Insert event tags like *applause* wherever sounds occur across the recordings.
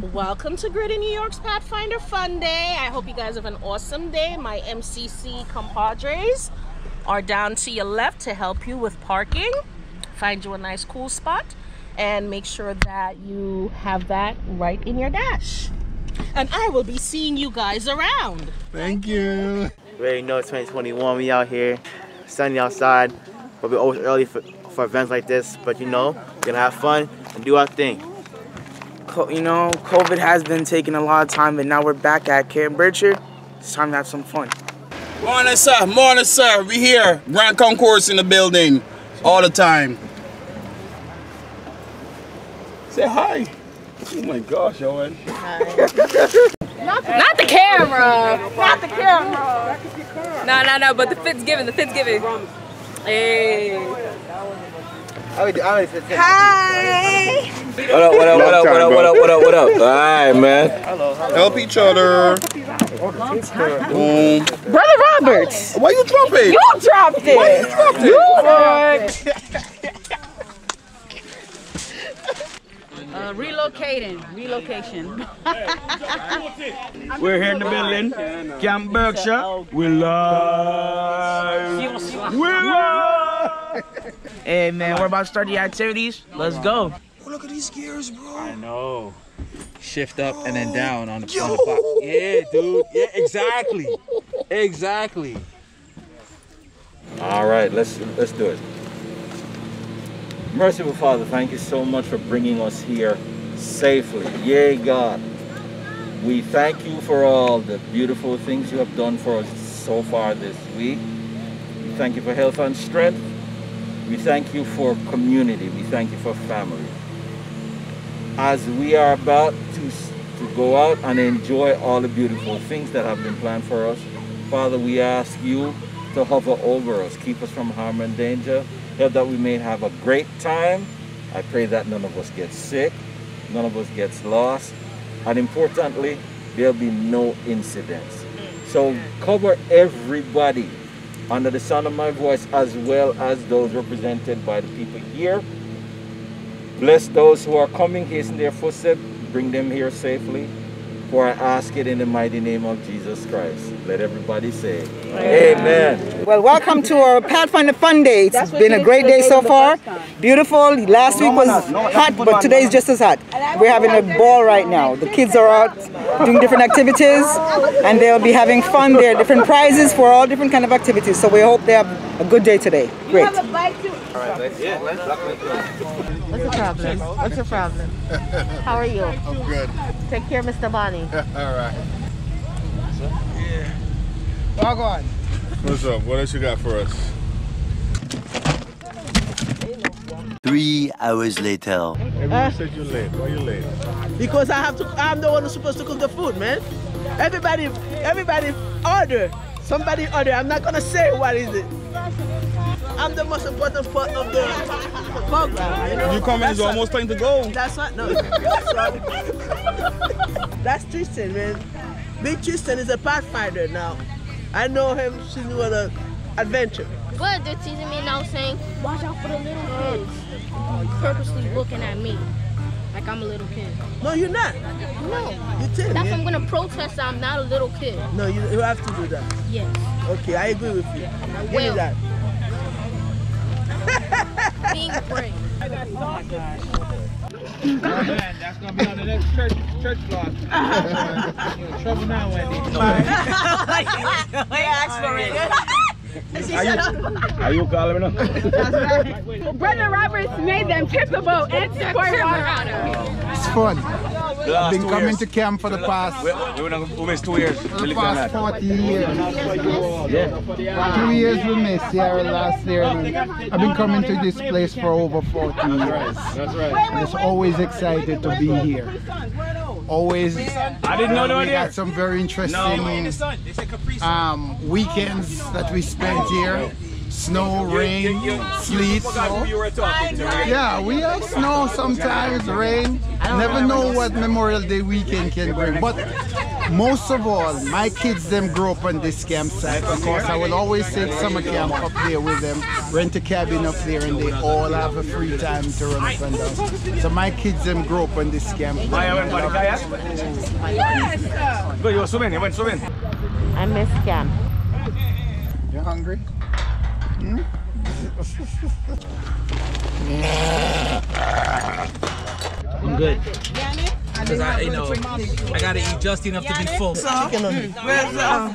Welcome to Greater New York's Pathfinder Fun Day. I hope you guys have an awesome day. My MCC compadres are down to your left to help you with parking. Find you a nice cool spot and make sure that you have that right in your dash. And I will be seeing you guys around. Thank you. We already know it's 2021. We out here, sunny outside, but we're always early for, for events like this. But you know, we're gonna have fun and do our thing. Co- you know, COVID has been taking a lot of time, but now we're back at Camp Cambridge. It's time to have some fun. Morning, sir. Morning, sir. We here. Grand concourse in the building all the time. Say hi. Oh my gosh, Owen. Not the camera. Not the camera. No, no, no. But the fit's given. The fit's given. Hey. Hi. What up, what up, what up, what up, what up, what up, what up? All right, man. Hello. Help each other. Boom. Brother Roberts. Why you dropping? You dropped it. Why you dropped it? You dropped Uh, relocating, relocation. We're here in the building. Camp Berkshire. We live. We live. Hey man, we're about to start the activities. Let's go. Oh, look at these gears, bro. I know. Shift up and then down on the, on the box. Yeah, dude. Yeah, exactly. Exactly. All right, let's let's do it. Merciful Father, thank you so much for bringing us here safely. Yay, God. We thank you for all the beautiful things you have done for us so far this week. We thank you for health and strength. We thank you for community. We thank you for family. As we are about to, to go out and enjoy all the beautiful things that have been planned for us, Father, we ask you to hover over us, keep us from harm and danger, help that we may have a great time. I pray that none of us get sick, none of us gets lost, and importantly, there'll be no incidents. So cover everybody under the sound of my voice as well as those represented by the people here. Bless those who are coming, hasten their footsteps, bring them here safely. For I ask it in the mighty name of Jesus Christ. Let everybody say, Amen. Well, welcome to our Pathfinder Fun Day. It's been a great day so far. Beautiful. Last week was hot, but today is just as hot. We're having a ball right now. The kids are out doing different activities, and they'll be having fun. There are different prizes for all different kind of activities. So we hope they have a good day today. Great. What's the problem? What's the problem? How are you? I'm good. Take care, Mr. Bonnie. *laughs* All right. Log on. What's up? What else you got for us? Three hours later. Everyone said you're late. Why are you late? Because I have to. I'm the one who's supposed to cook the food, man. Everybody, everybody order. Somebody order. I'm not gonna say what is it. I'm the most important part of the program. You know. You coming? It's almost time to go. That's what. No. That's, what, that's Tristan, man. Big Tristan is a pathfinder now. I know him since we were an adventure. But they're teasing me now saying, watch out for the little kids. Purposely looking at me like I'm a little kid. No, you're not. No. You're tell That's me. why I'm gonna protest that I'm not a little kid. No, you, you have to do that. Yes. Okay, I agree with you. Give me that. Being brave. *laughs* That's gonna be on the next church church vlog. You're in trouble now, Wendy. *laughs* *laughs* *laughs* Are you, are you calling me now? Brother Roberts made them trip the boat and support water. It's fun. I've been coming to camp for the past, We we we missed two years. for the past 40 years. Yeah. Two years we missed here last year. and I've been coming to this place for over 40 years. That's right. And it's always excited to be here. Always. I didn't know they were we had some very interesting um, weekends that we spent here. Snow, rain, sleet. Yeah, we have snow sometimes, rain. Never know what Memorial Day weekend can bring. But most of all, my kids them grow up on this campsite because I will always take summer camp up there with them, rent a cabin up there, and they all have a free time to run up and down. So my kids them grow up on this camp. Go, you swim in, you went swimming. I miss camp. You're hungry? I'm good. Cause I, you know, I gotta eat just enough to be full. Where's uh?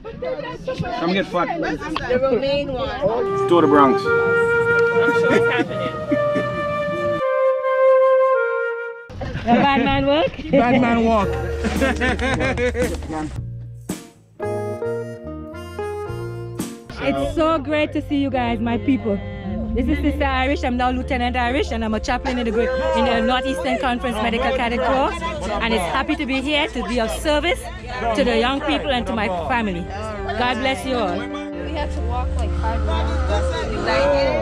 Come get fat. The romaine one. To the Bronx. I'm sure it's happening. The bad man work? Bad man walk. *laughs* It's so great to see you guys, my people. This is Sister Irish. I'm now Lieutenant Irish, and I'm a chaplain in the great, in the Northeastern Conference Medical Cadet Corps. And it's happy to be here to be of service to the young people and to my family. God bless you all. We had to walk like five miles. You like it?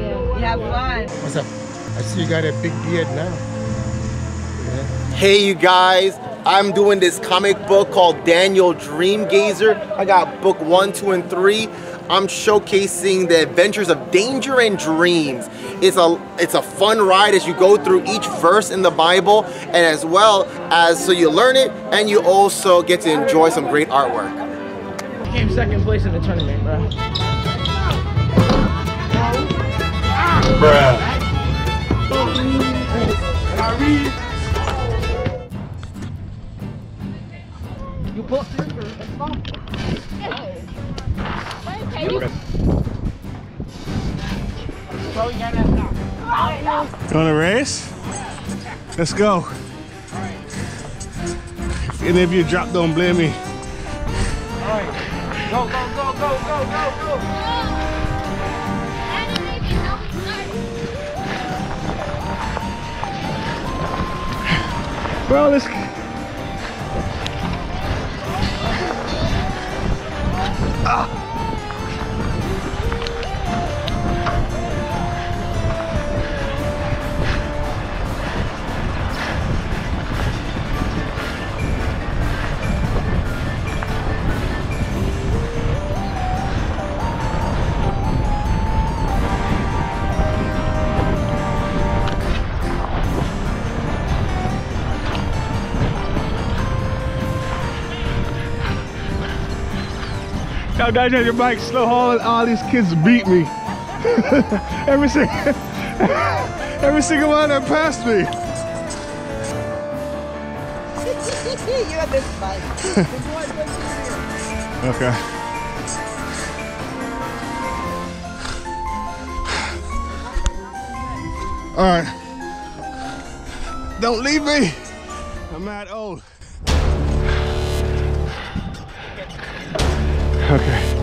Yeah. You have fun. What's up? I see you got a big beard now. Hey, you guys. I'm doing this comic book called Daniel Dream Gazer. I got book one, two, and three. I'm showcasing the adventures of danger and dreams. It's a it's a fun ride as you go through each verse in the Bible, and as well as so you learn it and you also get to enjoy some great artwork. Came second place in the tournament, bro. You pull. Want to race? Let's go. If any of you drop, don't blame me. Go, go, go, go, go, go, go. Bro, let's. Y'all on your bike slow hauling. all these kids beat me. *laughs* every single *laughs* every single one that passed me. *laughs* You're this bike. Okay. All right. Don't leave me. I'm mad old. Okay.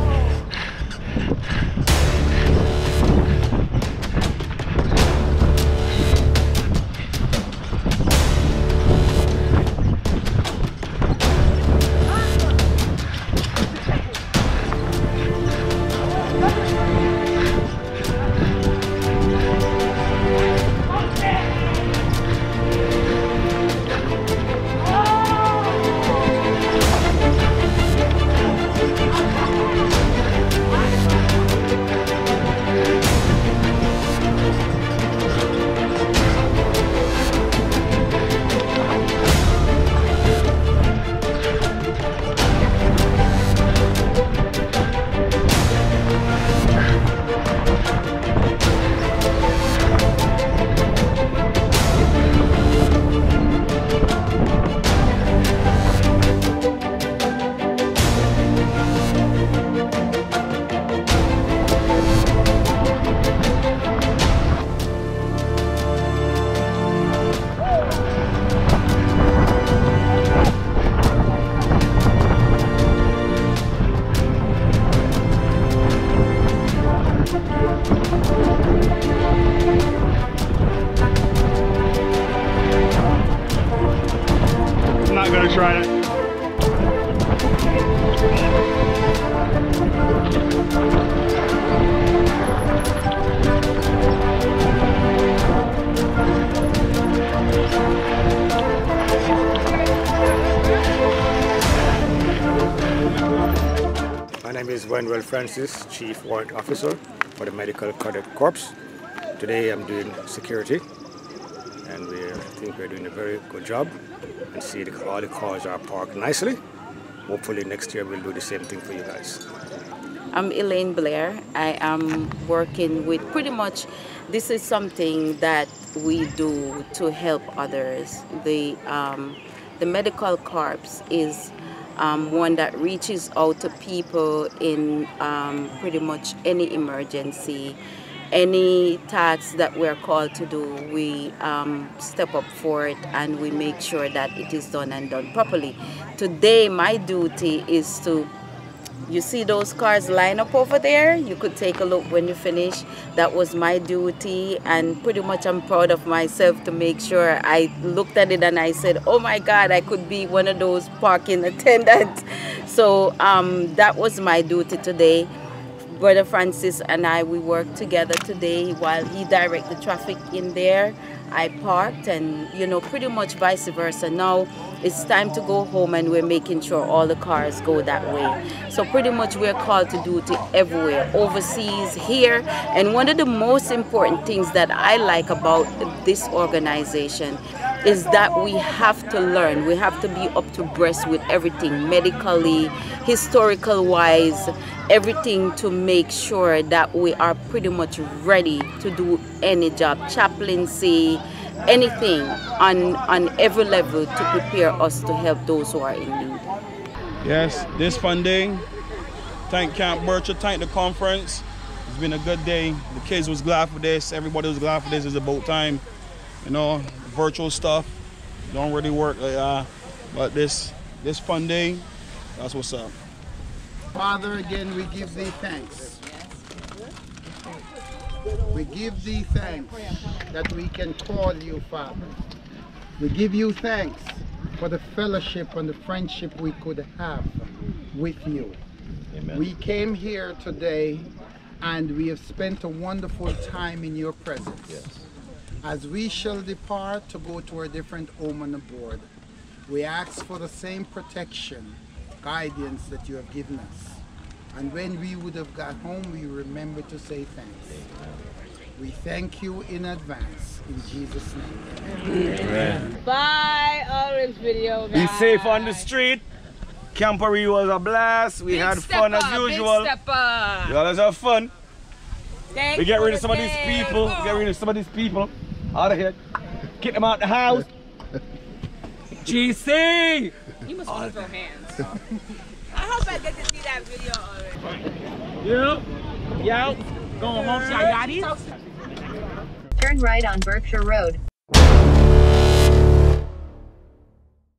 Is Wendell Francis, Chief Warrant Officer for the Medical Cadet Corps. Today I'm doing security and we I think we're doing a very good job and see the, all the cars are parked nicely. Hopefully next year we'll do the same thing for you guys. I'm Elaine Blair. I am working with pretty much this is something that we do to help others. The um, the medical corps is um, one that reaches out to people in um, pretty much any emergency, any tasks that we're called to do. We um, step up for it and we make sure that it is done and done properly. Today, my duty is to you see those cars line up over there? You could take a look when you finish. That was my duty, and pretty much I'm proud of myself to make sure I looked at it and I said, Oh my God, I could be one of those parking *laughs* attendants. So um, that was my duty today. Brother Francis and I, we worked together today while he directed the traffic in there. I parked and, you know, pretty much vice versa. Now it's time to go home and we're making sure all the cars go that way. So pretty much we're called to duty everywhere, overseas, here. And one of the most important things that I like about this organization is that we have to learn. We have to be up to breast with everything, medically, historical wise, everything to make sure that we are pretty much ready to do any job, chaplaincy, anything on, on every level to prepare us to help those who are in need. Yes, this funding, thank Camp Berkshire, thank the conference. It's been a good day. The kids was glad for this. Everybody was glad for this. It's about time. You know, virtual stuff don't really work uh, but this this fun day, that's what's up. Father, again we give thee thanks. We give thee thanks that we can call you Father. We give you thanks for the fellowship and the friendship we could have with you. Amen. We came here today and we have spent a wonderful time in your presence. Yes. As we shall depart to go to our different home and the board, we ask for the same protection, guidance that you have given us. And when we would have got home, we remember to say thanks. We thank you in advance. In Jesus' name. Amen. Bye, Orange Video, Guys. Be safe on the street. Camporee was a blast. We Big had fun as stepper, big usual. stepper. Y'all let's have fun. Thank we get rid of for some of these the people. We get rid of some of these people. Out of here. Get them out the house. GC! You must want to throw hands. I hope I get to see that video already. Yeah. Yeah. Going home to our. Turn right on Berkshire Road.